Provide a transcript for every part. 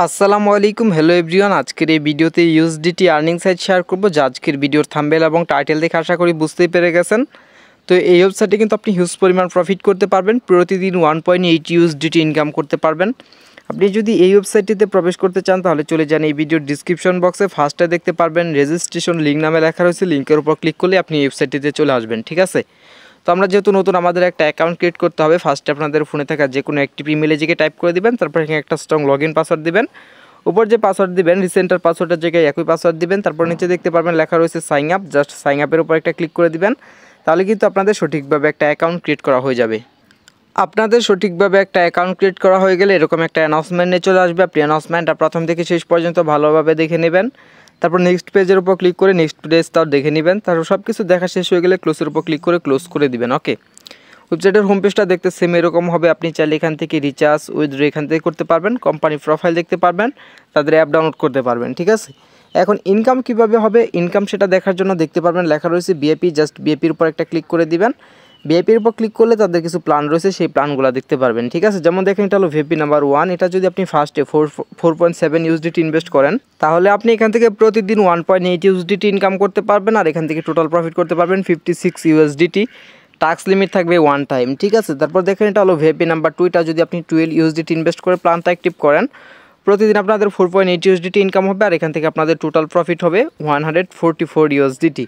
আসসালামু আলাইকুম hello everyone আজকের এই ভিডিওতে ইউএসডিটি আর্নিং সাইট শেয়ার করব, যা আজকের ভিডিওর থাম্বেল এবং টাইটেল দেখে আশা করি বুঝতেই পেরে গেছেন। তো এই ওয়েবসাইটে কিন্তু আপনি হিউজ পরিমাণ প্রফিট করতে পারবেন, প্রতিদিন one point eight USDT income করতে পারবেন। আপনি যদি এই ওয়েবসাইটটিতে প্রবেশ করতে চান, তাহলে চলে যান এই ভিডিওর ডিসক্রিপশন বক্সে ফার্স্টে দেখতে পারবেন রেজিস্ট্রেশন লিঙ্ক নামে লেখা রয়েছে লিঙ্কের উপর ক্লিক করলে আপনি ওয়েবসাইটটিতে চলে আসবেন, ঠিক আছে? তো আমরা যেহেতু নতুন, আমাদের একটা অ্যাকাউন্ট ক্রিয়েট করতে হবে। ফার্স্টে আপনাদের ফোনে থাকা যে কোনো একটি ইমেলে জিকে টাইপ করে দিবেন, তারপর এখানে একটা স্ট্রং লগ ইন পাসওয়ার্ড দিবেন। উপর যে পাসওয়ার্ড দিবেন রিসেন্টার পাসওয়ার্ডের জায়গায় একই পাসওয়ার্ড দিবেন। তারপর নিচে দেখতে পারবেন, লেখা রয়েছে সাইন আপ জাস্ট সাইন আপের উপর একটা ক্লিক করে দিবেন। তাহলে কিন্তু আপনাদের সঠিকভাবে একটা অ্যাকাউন্ট ক্রিয়েট করা হয়ে যাবে। আপনাদের সঠিকভাবে একটা অ্যাকাউন্ট ক্রিয়েট করা হয়ে গেলে এরকম একটা অ্যানাউন্সমেন্ট নিয়ে চলে আসবে। আপনি অ্যানাউন্সমেন্টটা প্রথম থেকে শেষ পর্যন্ত ভালোভাবে দেখে নেবেন। তারপর নেক্সট পেজের উপর ক্লিক করে নেক্সট পেজ তাও দেখে নেবেন। তারপর সব কিছু দেখা শেষ হয়ে গেলে ক্লোজের উপর ক্লিক করে ক্লোজ করে দিবেন ওকে ওয়েবসাইটের হোম পেজটা দেখতে সেম এরকম হবে। আপনি চাইলে এখান থেকে রিচার্জ উইথড্র এখান থেকে করতে পারবেন। কোম্পানি প্রোফাইল দেখতে পারবেন। তাদের অ্যাপ ডাউনলোড করতে পারবেন, ঠিক আছে? এখন ইনকাম কীভাবে হবে? ইনকাম সেটা দেখার জন্য দেখতে পারবেন। লেখা রয়েছে বিএপি জাস্ট বিএপির উপর একটা ক্লিক করে দিবেন। বিএপির উপর ক্লিক করলে তাদের কিছু প্ল্যান রয়েছে, সেই প্ল্যানগুলো দেখতে পারবেন, ঠিক আছে? যেমন দেখেন এটা হলো ভিপি নাম্বার ওয়ান এটা যদি আপনি ফার্স্টে four four point seven USDT invest করেন, তাহলে আপনি এখান থেকে প্রতিদিন one point eight USDT income করতে পারবেন, আর এখান থেকে টোটাল প্রফিট করতে পারবেন fifty six USDT tax limit থাকবে ওয়ান টাইম ঠিক আছে? তারপর দেখেন এটা হলো ভিপি নাম্বার টু এটা যদি আপনি টুয়েলভ ইউএসডিটি ইনভেস্ট করে প্ল্যানটা অ্যাক্টিভ করেন, প্রতিদিন আপনাদের four point eight USDT income হবে, আর এখান থেকে আপনাদের টোটাল প্রফিট হবে one hundred forty four USDT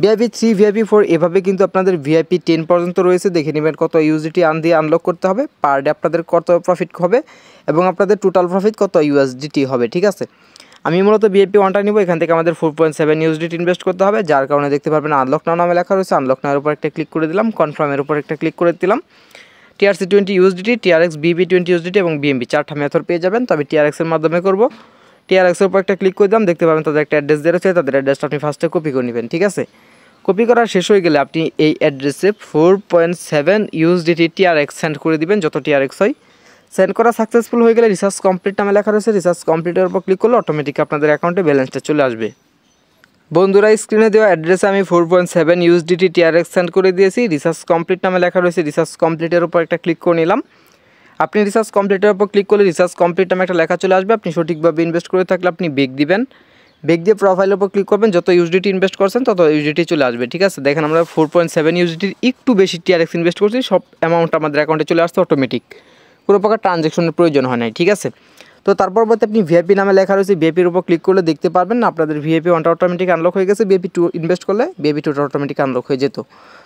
VIP three VIP four এভাবে কিন্তু আপনাদের ভিআইপি টেন পর্যন্ত রয়েছে। দেখে নেবেন কত ইউএসডিটি আন দিয়ে আনলক করতে হবে। পার ডে আপনাদের কত প্রফিট হবে এবং আপনাদের টোটাল প্রফিট কত ইউএসডিটি হবে, ঠিক আছে? আমি মূলত বিএপি ওয়ানটা নিব। এখান থেকে আমাদের four point seven USDT invest করতে হবে। যার কারণে দেখতে পারবেন আনলক নাও নামে লেখা রয়েছে। আনলক নামের উপর একটা ক্লিক করে দিলাম। কনফার্মের উপর একটা ক্লিক করে দিলাম। TRC twenty USDT TRX BB twenty USDT এবং বিএমবি চারটা মেথড পেয়ে যাবেন। তবে টিআরএক্সের মাধ্যমে করব। টিআরএক্সের উপর একটা ক্লিক করে দিলাম। দেখতে পাবেন তাদের একটা অ্যাড্রেস দেওয়া রয়েছে। তাদের অ্যাড্রেসটা আপনি ফার্স্টে কপি করে নেবেন, ঠিক আছে? কপি করা শেষ হয়ে গেলে আপনি এই অ্যাড্রেসে four point seven USDT TRX send করে দিবেন, যত টিআরএক্স হয়। সেন্ড করা সাকসেসফুল হয়ে গেলে রিসার্চ কমপ্লিট নামে লেখা রয়েছে রিসার্চ কমপ্লিটের উপর ক্লিক করলে অটোমেটিক আপনাদের অ্যাকাউন্টে ব্যালেন্সটা চলে আসবে। বন্ধুরা স্ক্রিনে দেওয়া অ্যাড্রেসে আমি four point seven USDT TRX send করে দিয়েছি রিসার্চ কমপ্লিট নামে লেখা রয়েছে রিসার্চ কমপ্লিটের উপর একটা ক্লিক করে নিলাম। আপনি রিসার্চ কমপ্লিটের উপর ক্লিক করলে রিসার্চ কমপ্লিট নামে একটা লেখা চলে আসবে, আপনি সঠিকভাবে ইনভেস্ট করে থাকলে আপনি বেগ দিবেন। বেগ দিয়ে প্রোফাইলের উপর ক্লিক করবেন, যত ইউজিটি ইনভেস্ট করছেন, তত ইউজিটি চলে আসবে, ঠিক আছে? দেখেন আমরা ফোর পয়েন্ট সেভেন ইউজিটির একটু বেশি টিআরএক্স ইনভেস্ট করছি, সব অ্যামাউন্ট আমাদের অ্যাকাউন্টে চলে আসছে অটোমেটিক কোনো প্রকার ট্রানজ্যাকশনের প্রয়োজন হয় নাই, ঠিক আছে? তো তারপর বলতে আপনি ভিআইপি নামে লেখা রয়েছে ভিআইপির উপর ক্লিক করলে দেখতে পারবেন না, আপনাদের ভিআইপি ওয়ানটা অটোমেটিক আনলক হয়ে গেছে ভিআইপি টু ইনভেস্ট করলে ভিআইপি টুটা অটোমেটিক আনলক হয়ে যেত।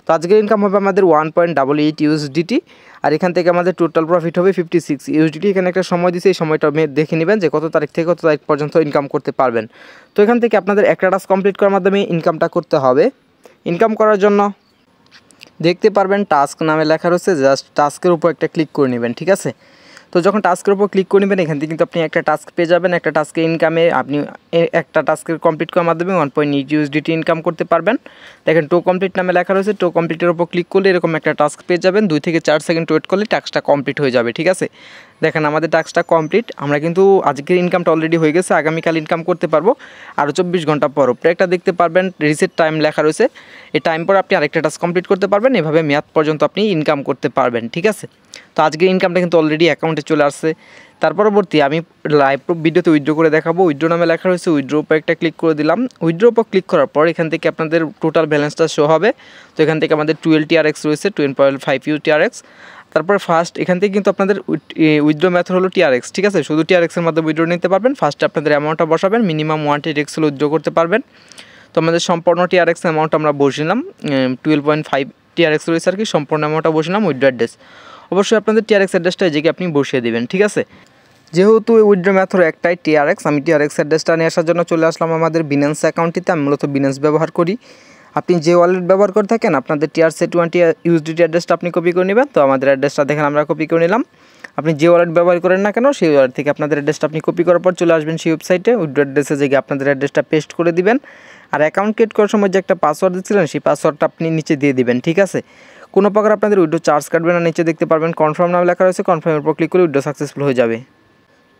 তো আজকের ইনকাম হবে আমাদের one point double eight USDT আর এখান থেকে আমাদের টোটাল প্রফিট হবে ফিফটি সিক্স ইউএসডিটি এখানে একটা সময় দিচ্ছে এই সময়টা দেখে নেবেন যে কত তারিখ থেকে কত তারিখ পর্যন্ত ইনকাম করতে পারবেন। তো এখান থেকে আপনাদের একটা টাস্ক কমপ্লিট করার মাধ্যমে ইনকামটা করতে হবে। ইনকাম করার জন্য দেখতে পারবেন টাস্ক নামে লেখা রয়েছে জাস্ট টাস্কের উপর একটা ক্লিক করে নেবেন, ঠিক আছে? তো যখন টাস্কের উপর ক্লিক করে নেবেন, এখান থেকে কিন্তু আপনি একটা টাস্ক পেয়ে যাবেন। একটা টাস্কে ইনকামে আপনি একটা টাস্কের কমপ্লিট করার মাধ্যমে ওয়ান পয়েন্ট ইউএসডিটি ইনকাম করতে পারবেন। দেখেন টো কমপ্লিট নামে লেখা রয়েছে টো কমপ্লিটের উপর ক্লিক করলে এরকম একটা টাস্ক পেয়ে যাবেন। দুই থেকে চার সেকেন্ড ওয়েট করলে টাস্কটা কমপ্লিট হয়ে যাবে, ঠিক আছে? দেখেন আমাদের টাস্কটা কমপ্লিট আমরা কিন্তু আজকের ইনকামটা অলরেডি হয়ে গেছে, আগামীকাল ইনকাম করতে পারব। আরও চব্বিশ ঘণ্টা পর ওপরে একটা দেখতে পারবেন রিসেট টাইম লেখা রয়েছে। এই টাইম পর আপনি আরেকটা টাস্ক কমপ্লিট করতে পারবেন। এভাবে মেয়াদ পর্যন্ত আপনি ইনকাম করতে পারবেন, ঠিক আছে? তো আজকে ইনকামটা কিন্তু অলরেডি অ্যাকাউন্টে চলে আসছে। তার পরবর্তী আমি লাইভ ভিডিওতে উইড্রো করে দেখাবো। উইথড্র নামে লেখা রয়েছে উইড্রো উপর একটা ক্লিক করে দিলাম। উইথড্র উপর ক্লিক করার পর এখান থেকে আপনাদের টোটাল ব্যালেন্সটা শো হবে। তো এখান থেকে আমাদের টুয়েলভ টিআরএক্স রয়েছে twelve point five U TRX তারপর ফার্স্ট এখান থেকে কিন্তু আপনাদের উইথড্র মেথড হলো টিআরএক্স ঠিক আছে? শুধু টিআরএক্সের মাধ্যমে উইথড্র নিতে পারবেন। ফার্স্টে আপনাদের অ্যামাউন্টটা বসাবেন মিনিমাম ওয়ান টিআরএক্স হলে উইথড্র করতে পারবেন। তো আমাদের সম্পূর্ণ টিআরএক্স অ্যামাউন্ট আমরা বসিলাম টুয়েলভ পয়েন্ট ফাইভ টিআরএক্স রয়েছে আর কি, সম্পূর্ণ অ্যামাউন্টটা বসিলাম উইথড্র অ্যাড্রেস অবশ্যই আপনাদের টিআরএক্স অ্যাড্রেসটা এদিকে আপনি বসিয়ে দেবেন, ঠিক আছে? যেহেতু উইথড্র মেথড একটাই টিআরএক্স আমি টিআরএক্স অ্যাড্রেসটা নিয়ে আসার জন্য চলে আসলাম আমাদের বিনান্স অ্যাকাউন্টটিতে আমি মূলত বিনান্স ব্যবহার করি। আপনি যে ওয়ালেট ব্যবহার করে থাকেন, আপনাদের টিআরসি টোয়েন্টি ইউএসডিটি অ্যাড্রেসটা আপনি কপি করে নেবেন। তো আমাদের অ্যাড্রেসটা দেখেন, আমরা কপি করে নিলাম। আপনি যে ওয়ালেট ব্যবহার করেন না কেন, সেই ওয়ালেট থেকে আপনাদের অ্যাড্রেসটা আপনি কপি করার পর চলে আসবেন সেই ওয়েবসাইটে উইড্রো অ্যাড্রেসে যে আপনাদের অ্যাড্রেসটা পেস্ট করে দিবেন। আর অ্যাকাউন্ট ক্রিয়েট করার সময় যে একটা পাসওয়ার্ড দিচ্ছিলেন সেই পাসওয়ার্ডটা আপনি নিচে দিয়ে দিবেন, ঠিক আছে? কোনো প্রকার আপনাদের উইডো চার্জ কাটবে না, নিচে দেখতে পারবেন কনফার্ম নামে লেখা রয়েছে কনফার্মের উপর ক্লিক করে উইডো সাকসেসফুল হয়ে যাবে।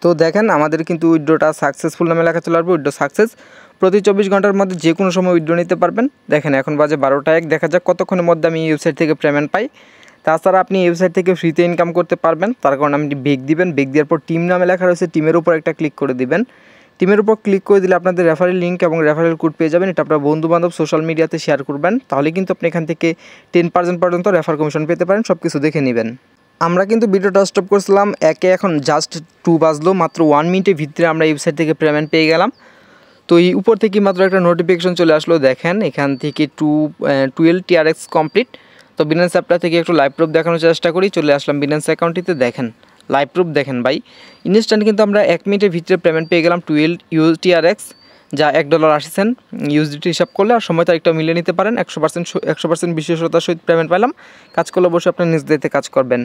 তো দেখেন, আমাদের কিন্তু উইড্রোটা সাকসেসফুল নামে লেখা চলে আসবে উইড্রো সাকসেস প্রতি চব্বিশ ঘণ্টার মধ্যে যে কোনো সময় উইড্রো নিতে পারবেন। দেখেন, এখন বাজে বারোটা এক, দেখা যাক কতক্ষণের মধ্যে আমি ওয়েবসাইট থেকে পেমেন্ট পাই। তাছাড়া আপনি ওয়েবসাইট থেকে ফ্রিতে ইনকাম করতে পারবেন, তার কারণে আপনি বেগ দিবেন। বেগ দেওয়ার পর টিম নামে লেখা রয়েছে টিমের উপর একটা ক্লিক করে দিবেন। টিমের উপর ক্লিক করে দিলে আপনাদের রেফারেল লিঙ্ক এবং রেফারেল কোড পেয়ে যাবেন। এটা আপনার বন্ধু বান্ধব সোশ্যাল মিডিয়াতে শেয়ার করবেন। তাহলে কিন্তু আপনি এখান থেকে টেন পার্সেন্ট পর্যন্ত রেফার কমিশন পেতে পারেন সব কিছু দেখে নেবেন। আমরা কিন্তু ভিডিওটা স্টপ করছিলাম। একে এখন জাস্ট টু বাজলো, মাত্র ওয়ান মিনিটের ভিতরে আমরা ওয়েবসাইট থেকে পেমেন্ট পেয়ে গেলাম। তো এই উপর থেকে মাত্র একটা নোটিফিকেশন চলে আসলো, দেখেন, এখান থেকে টু টুয়েলভ টিআরএক্স কমপ্লিট তো বিনান্স অ্যাপটা থেকে একটু লাইভ প্রুফ দেখানোর চেষ্টা করি। চলে আসলাম বিনান্স অ্যাকাউন্টটিতে দেখেন। লাইভ প্রুফ দেখেন ভাই। ইনস্ট্যান্ট কিন্তু আমরা এক মিনিটের ভিতরে পেমেন্ট পেয়ে গেলাম টুয়েলভ ইউটিআরএক্স যা এক ডলার আসছেন। ইউএসডিটি হিসাব করলে আর সময় তারিখটা মিলিয়ে নিতে পারেন। একশো পার্সেন্ট একশো পার্সেন্ট বিশেষতার সহিত পেমেন্ট পাইলাম। কাজ করলে অবশ্যই আপনার নিজ দায়িত্বে কাজ করবেন।